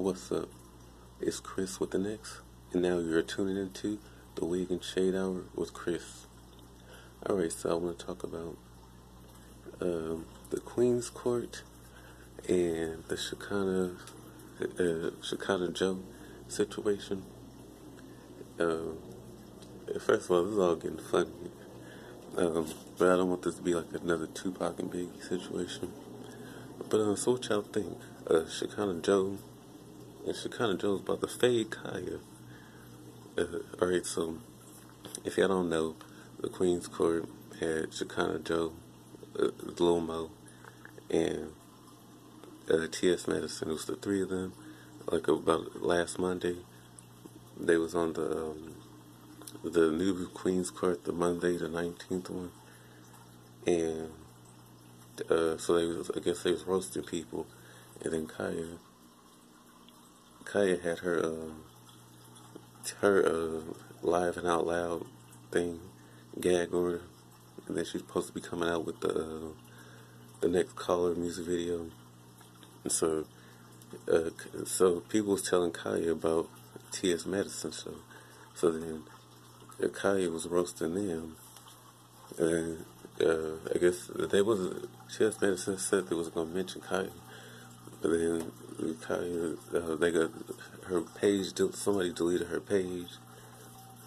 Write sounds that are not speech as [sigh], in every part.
What's up? It's Xhris with the next, and now you're tuning into the Wig and Shade Hour with Xhris. Alright, so I want to talk about um, the Queen's Court and the Shekinah, uh, Jo situation. Um, first of all, this is all getting funny, um, but I don't want this to be like another Tupac and Biggie situation. But uh, so what y'all think? Uh, Jo and Shekinah Jo's about to fade Khia. Uh, Alright, so if y'all don't know, the Queen's Court had Shekinah Jo, uh, Lil Mo, and uh, T.S. Madison. It was the three of them. Like about last Monday, they was on the um, the new Queen's Court, the Monday, the nineteenth one, and uh, so they was, I guess they was roasting people, and then Khia, Khia had her uh, her uh, live and out loud thing, gag order, and then she's supposed to be coming out with the uh, the next caller music video, and so uh, so people was telling Khia about T.S. Madison show, so then uh, Khia was roasting them, and uh, I guess they was T.S. Madison said they was gonna mention Khia, but then uh, they got her page. Somebody deleted her page,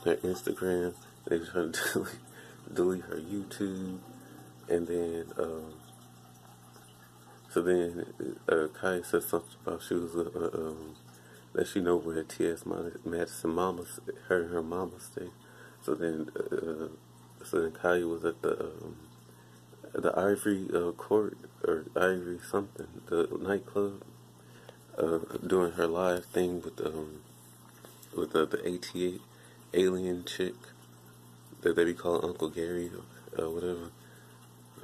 her Instagram. They tried to [laughs] delete, delete her YouTube, and then um, so then uh, Khia said something about she was uh, uh um, that she know where T.S. Madison mama, her and her mama stay. So then, uh, so then Khia was at the um, the Ivory uh, Court or Ivory something, the nightclub, uh, doing her live thing with um with the, the ATA alien chick that they be calling Uncle Gary or uh, whatever,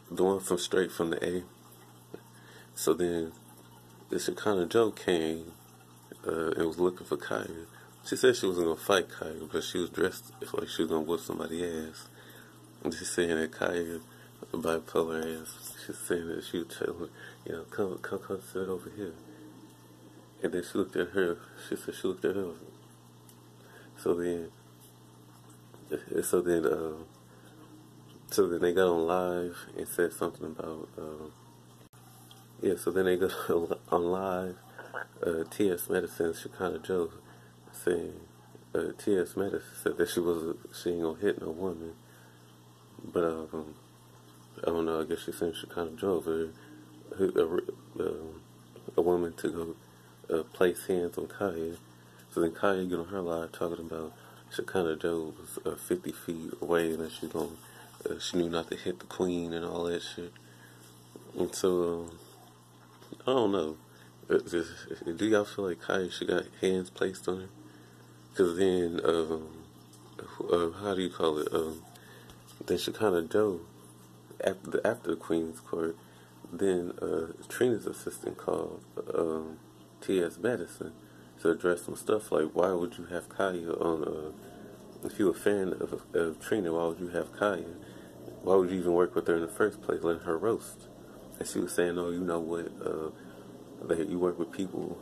the one from straight from the A. So then, this Shekinah Jo came uh, and was looking for Kyrie. She said she wasn't gonna fight Kyrie, but she was dressed like she was gonna whip somebody's ass. And she's saying that Kyrie bipolar ass. She's saying that she would tell her, you know, come, come, come, sit over here. And then she looked at her. She said she looked at her. So then, so then, uh, so then they got on live and said something about, uh, yeah. So then they got on live. Uh, T.S. Madison, Shekinah Jo, saying uh, T.S. Madison said that she was she ain't gonna hit no woman, but um, I don't know. I guess she's saying Shekinah Jo, a, a, a, a woman to go uh, place hands on Khia. So then Khia get on her live talking about Shekinah Jo was uh, 50 feet away and she going uh, she knew not to hit the queen and all that shit. And so um, I don't know. Just, do y'all feel like Khia should got hands placed on her? Because then, um, uh, how do you call it? Um, then Shekinah Jo, after the, after the Queen's Court, then uh, Trina's assistant called um, T.S. Madison to address some stuff like why would you have Khia on uh, if you're a fan of, of Trina, why would you have Khia? Why would you even work with her in the first place, letting her roast? And she was saying, oh, you know what, uh, that you work with people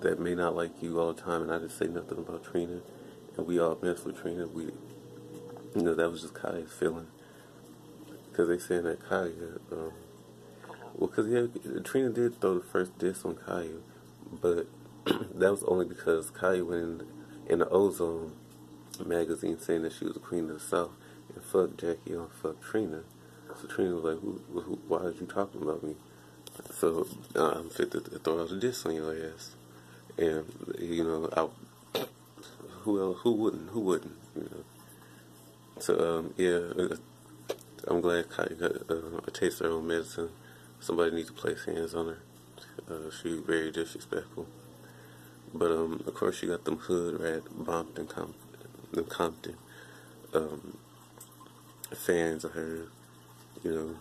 that may not like you all the time, and I just say nothing about Trina, and we all mess with Trina. We, you know, that was just Khia's feeling, because they saying that Khia, um, well, because yeah, Trina did throw the first diss on Khia, but [clears throat] that was only because Kylie went in, the Ozone magazine saying that she was the queen of the South and fuck Jackie and fuck Trina. So Trina was like, who, who, why are you talking about me? So uh, I'm fit to, to throw out a diss on your ass. And, you know, I, who else, who wouldn't, who wouldn't, you know. So, um, yeah, uh, I'm glad Kylie got uh, a taste of her own medicine. Somebody needs to place hands on her. Uh, she very disrespectful. But um, of course, you got them hood rat Bompton, Compton, the Compton um, fans of her, you know.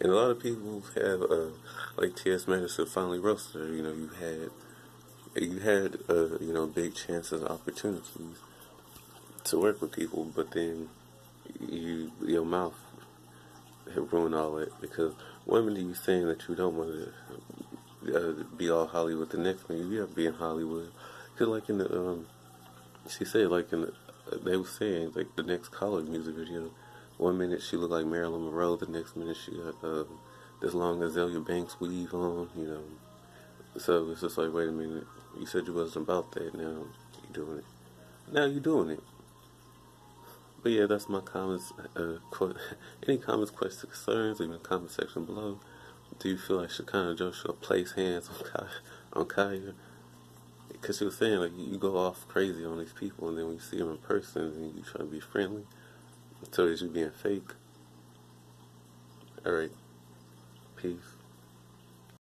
And a lot of people have, uh, like T.S. Madison finally roasted her. You know, you had, you had, uh, you know, big chances, opportunities to work with people, but then you, your mouth have ruined all that because women are you saying that you don't want to uh, be all Hollywood. The next minute you have be in Hollywood. Cause like in the um, she said like in the, they were saying like the next college music video. One minute she looked like Marilyn Monroe. The next minute she got uh, this long Azealia Banks weave on. You know. So it's just like, wait a minute. You said you wasn't about that. Now you doing it. Now you doing it. But yeah, that's my comments. Uh, [laughs] any comments, questions, concerns, leave in the comment section below. Do you feel like Shekinah Jo should place hands on Khia? On Khia? Because she was saying, like, you go off crazy on these people, and then when you see them in person, and you try to be friendly, so is you being fake. Alright. Peace.